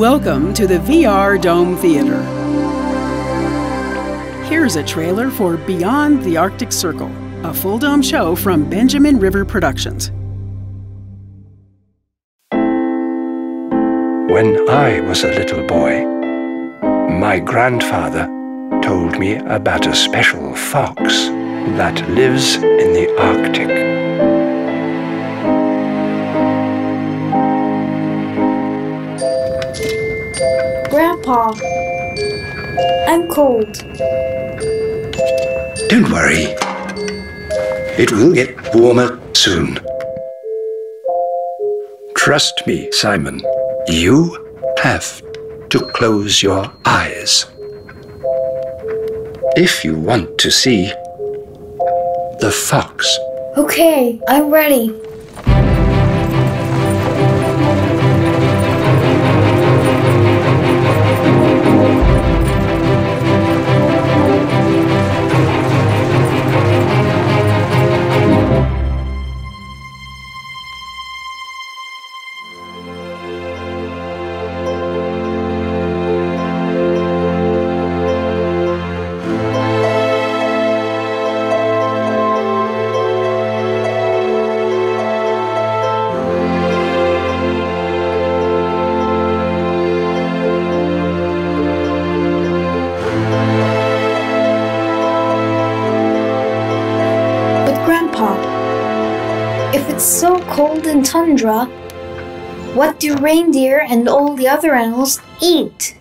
Welcome to the VR Dome Theater. Here's a trailer for Beyond the Arctic Circle, a full dome show from Benjamin River Productions. When I was a little boy, my grandfather told me about a special fox that lives in the Arctic. Grandpa, I'm cold. Don't worry. It will get warmer soon. Trust me, Simon. You have to close your eyes. If you want to see the fox. Okay, I'm ready. If it's so cold in tundra, what do reindeer and all the other animals eat?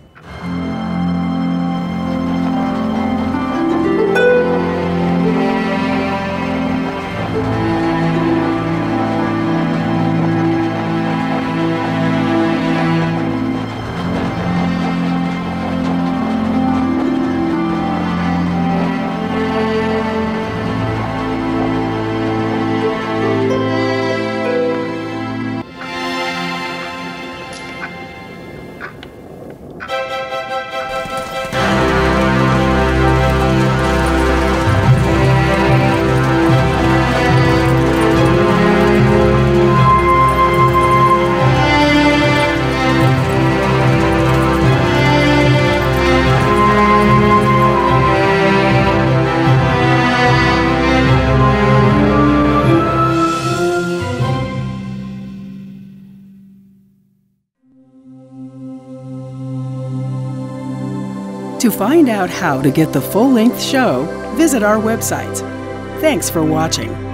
To find out how to get the full length show, visit our website. Thanks for watching.